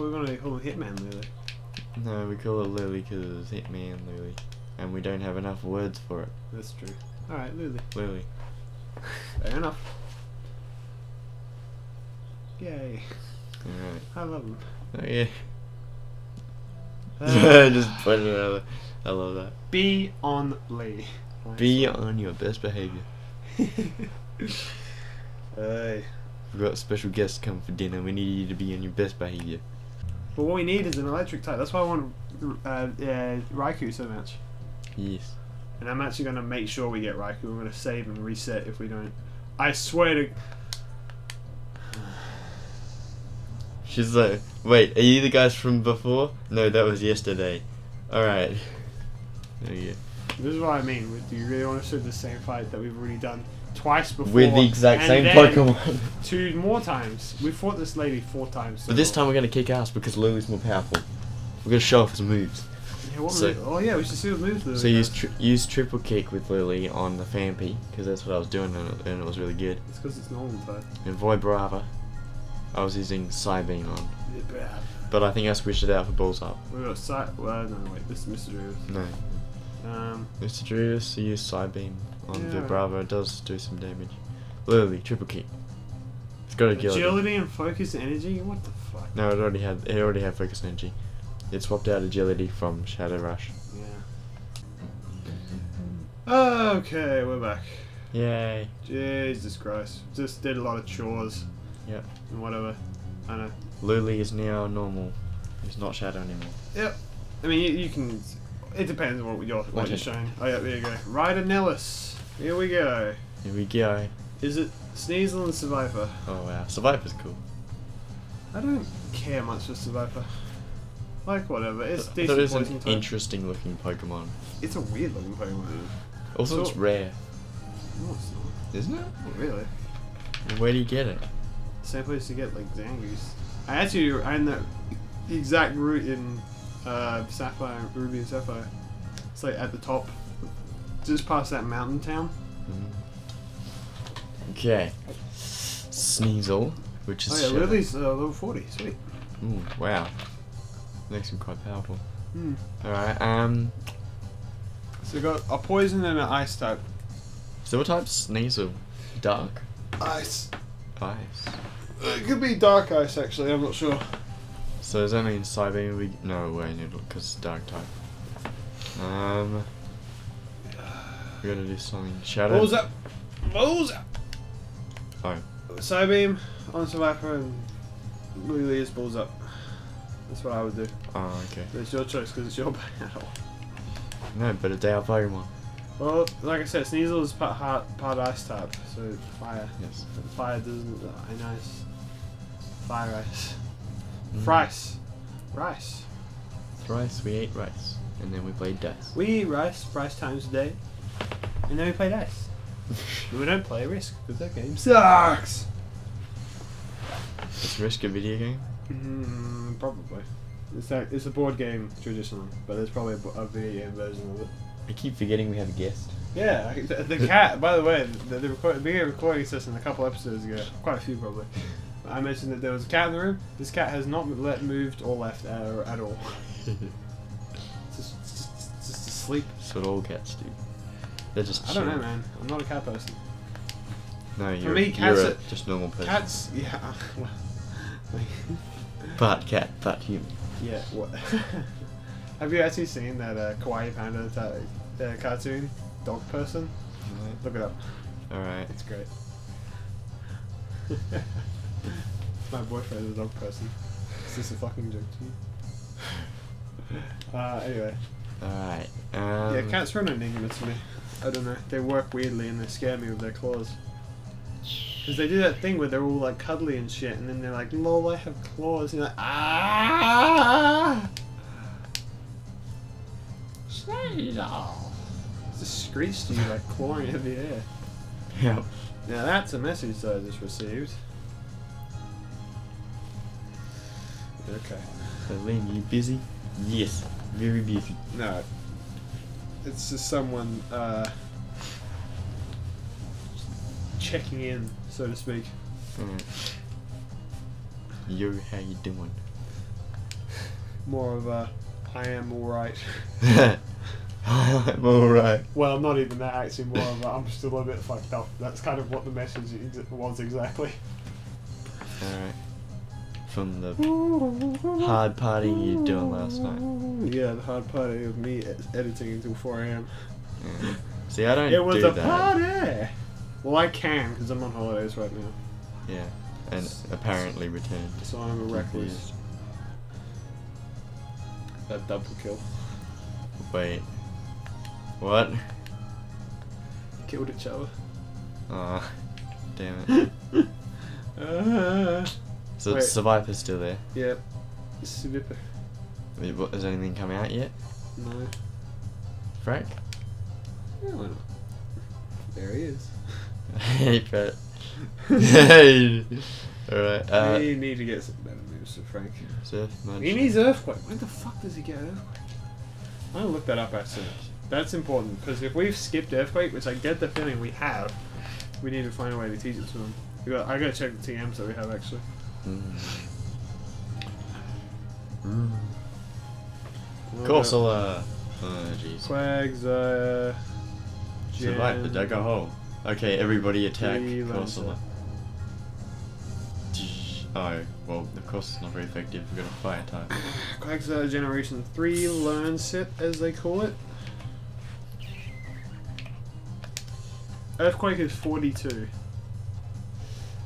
were gonna call him Hitman Lily. No, we call it Lily because it's Hitman Lily. And we don't have enough words for it. That's true. Alright, Lily. Lily. Fair enough. Yay. Alright. I love him. Oh, yeah. Uh, Just put it out. I love that. be on Lee. Be on your best behavior. Hey. We've got special guests coming for dinner. We need you to be on your best behavior. But what we need is an electric type. That's why I want uh, uh, Raikou so much. Yes. And I'm actually going to make sure we get Raikou. I'm going to save and reset if we don't. I swear to. She's like, wait, are you the guys from before? No, that was yesterday. Alright. There you This is what I mean. Do you really want to do the same fight that we've already done twice before? With the exact and same then Pokemon. Two more times. We fought this lady four times. but this total. time we're gonna kick ass because Lily's more powerful. We're gonna show off his moves. Yeah, what so- move- oh yeah, we should see what moves. Lily So use tri- use triple kick with Lily on the Fampi because that's what I was doing and it, and it was really good. It's because it's normal type. And Vibrava, I was using Psybeam on, Yeah, bruh. but I think I switched it out for Balls Up. We got si- Well, no, wait. This is Mr. Drews. No, Um, Mr. Drews, you use beam on Yeah. Vibrava. It does do some damage. Lily, triple kick. It's got agility. agility and focus energy. What the fuck? No, it already had it already had focus energy. It swapped out agility from Shadow Rush. Yeah. Okay, we're back. Yay! Jesus Christ. Just did a lot of chores Yep. and whatever. I know. Lily is now normal. He's not Shadow anymore. Yep. I mean, you, you can. It depends on what you're, what you're showing. Oh, yeah, there you go. Ryder Nellis. Here we go. Here we go. Is it Sneasel and Seviper? Oh wow, Seviper's cool. I don't care much for Seviper. Like, whatever. It's I decent an type. interesting looking Pokemon. It's a weird looking Pokemon. Also, So- it's rare, No, it's not. isn't it? Not really. Where do you get it? Same place to get, like, Zangoose. I actually, I know the exact route in uh, Sapphire, Ruby and Sapphire. It's like at the top, just past that mountain town. Okay. Sneasel, which is Oh yeah. Lily's uh, level 40. Sweet. Ooh, wow. Makes him quite powerful. Hmm. Alright, um. So we got a poison and an ice type. So what type's Sneasel? Dark? Ice. Ice. It could be dark ice, actually. I'm not sure. So does that mean Psybeam we. No, wait, no, because it's dark type. Um. We gotta do something. Shadow? Balls up. Balls up. Oh. Psybeam on Seviper and Lily is balls up. That's what I would do. Oh, okay. But it's your choice because it's your battle. No, but it's our Pokemon. Well, like I said, Sneasel is part heart, part ice type, so fire. Yes. Fire doesn't. Uh, I know fire ice. Mm. Rice. Rice. Thrice we ate rice, and then we played dice. We eat rice, rice times a day, and then we play dice. we don't play Risk because that game sucks. Is Risk a video game? Mm, probably. It's a, it's a board game traditionally, but there's probably a, a video game version of it. I keep forgetting we have a guest. Yeah, the, the cat. By the way, the, the record, beginning recording session a couple episodes ago, quite a few probably. I mentioned that there was a cat in the room. This cat has not let moved or left at, at all. It's just, it's just, it's just asleep. That's what all cats do. They're just. I don't know, man. I'm not a cat person. No, you're, me, you're cats a are- just normal person. Cats, yeah. well, Part cat, part human. yeah. What? Have you actually seen that uh, Kawaii Panda ta- uh, cartoon? Dog person. Look it up. Alright. It's great. My boyfriend is a dog person. Is this a fucking joke to you? Uh, anyway. Alright. Um, yeah, cats are an enigma to me. I don't know. They work weirdly and they scare me with their claws. Because they do that thing where they're all like cuddly and shit, and then they're like, lol, I have claws. And you're like, ah! Just screeched to you like clawing in the air. Yeah. Now that's a message that I just received. Okay. So, Liam, you busy? Yes. Very busy. No. It's just someone uh, checking in, so to speak. Alright. Yo, how you doing? more of a I am alright. I'm alright. Well, not even that. Actually, more of a I'm still a bit fucked up. That's kind of what the message was exactly. Alright. From the hard party you were doing last night. Yeah, the hard party of me editing until 4 a.m. Yeah. See, I don't It was do a that. party. Well, I can because I'm on holidays right now, Yeah. And apparently returned. so I'm a reckless. Confused. That double kill Wait. What? killed each other. Oh, damn it. Uh, So Wait. Seviper's still there. yep. What, has anything come out yet? No. Frank? Yeah, why not? There he is. hey, Pat. hey. Alright, uh. we need to get some better moves for Frank. Surf, mud. He needs earthquake. When the fuck does he get earthquake? I'm gonna look that up actually. That's important because if we've skipped earthquake, which I get the feeling we have, we need to find a way to teach it to him. We got, I gotta check the TMs that we have actually. Mm. What Corsola. Oh, jeez. Quags, uh. Survive the dug a hole. Okay, everybody attack Corsola. Oh, well, of course it's not very effective. We've got a fire type. Quags uh, Generation 3 learn set, as they call it. Earthquake is 42.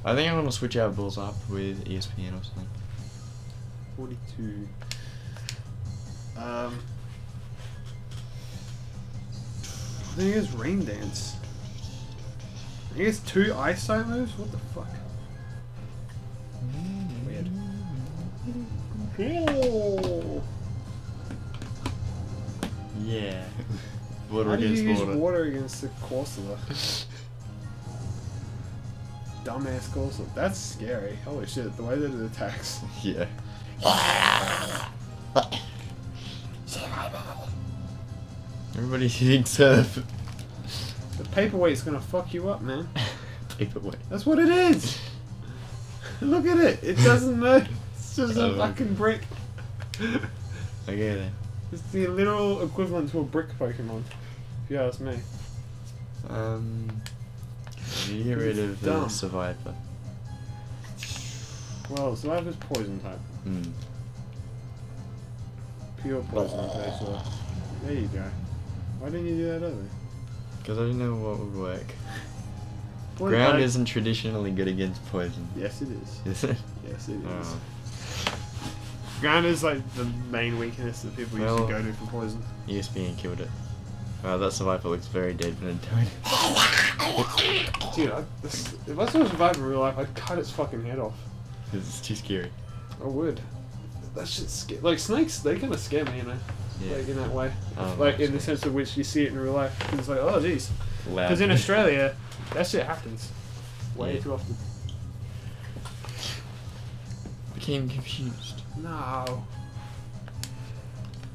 I think I'm gonna switch our balls up with Espeon or something. 42. Um. I think it's Rain Dance. I think it's two ice type moves? What the fuck? Weird. Yeah. Water How do you against use water. water against the Corsola? Dumbass Corsola. That's scary. Holy shit, the way that it attacks. yeah. Everybody hitting surf. The paperweight's gonna fuck you up, man. Paperweight. That's what it is. Look at it. It doesn't move. It's just a Oh. fucking brick. Okay then. It's the literal equivalent to a brick Pokemon, if you ask me. Um. You get rid of the Dumb. Seviper. Well, Seviper's poison type. Hmm. Pure poison, okay, so. There you go. Why didn't you do that earlier? Because I didn't know what would work. What- Ground like- isn't traditionally good against poison. Yes, it is. Is it? Yes, it is. Oh. Ground is like the main weakness that people Well- usually go to for poison. Espeon killed it. Wow, that Seviper looks very dead when it's doing Dude, I, this, if I saw a Seviper in real life, I'd cut its fucking head off. Because it's too scary. I would. That shit's scary. Like snakes, they kind of scare me, you know. Yeah. Like in that way. Oh, like in the that's sense of which you see it in real life. 'Cause it's like, oh jeez. Loud. Because in Australia, that shit happens way Yeah. too often. Became confused. No.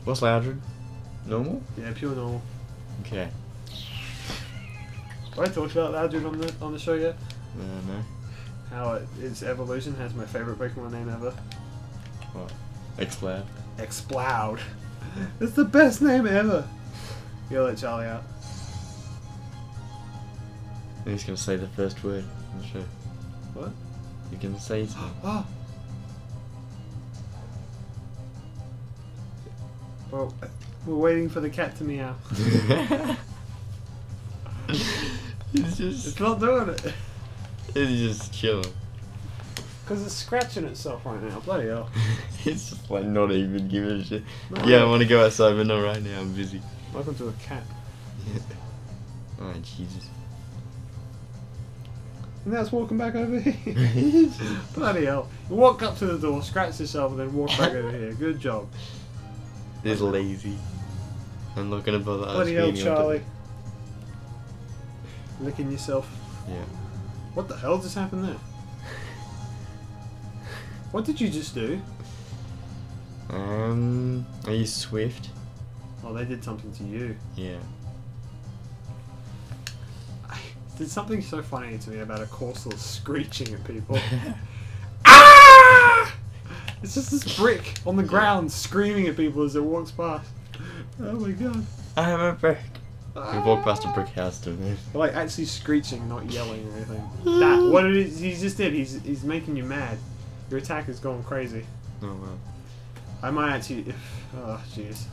What's louder? Normal? Yeah, pure normal. Okay. Have I talked about Loudred on the on the show yet? Uh, no. How it, its evolution has my favorite Pokemon name ever. What? Exploud. Exploud. It's the best name ever. You let Charlie out. He's gonna say the first word on the show. What? You're gonna say something. Oh. Well, we're waiting for the cat to meow. it's just It's not doing it. it's just chilling. Because it's scratching itself right now. Bloody hell. it's just like not even giving a shit. No. Yeah, I want to go outside, but not right now. I'm busy. Welcome to a cat. oh Jesus. And that's walking back over here. Bloody hell. You walk up to the door, scratch yourself, and then walk back over here. Good job. It's lazy. I'm not gonna bother Bloody asking hell, anyone to- Charlie. Licking yourself. Yeah. What the hell just happened there? What did you just do? Um, are you Swift? Oh, they did something to you. Yeah. Did something so funny to me about a Corsola screeching at people. ah! It's just this brick on the ground screaming at people as it walks past. Oh my god. I have a brick. We walk past a brick house, don't? Like actually screeching, not yelling or anything. That what it is he just did, he's he's making you mad. Your attack is going crazy. Oh well. I might actually if oh jeez.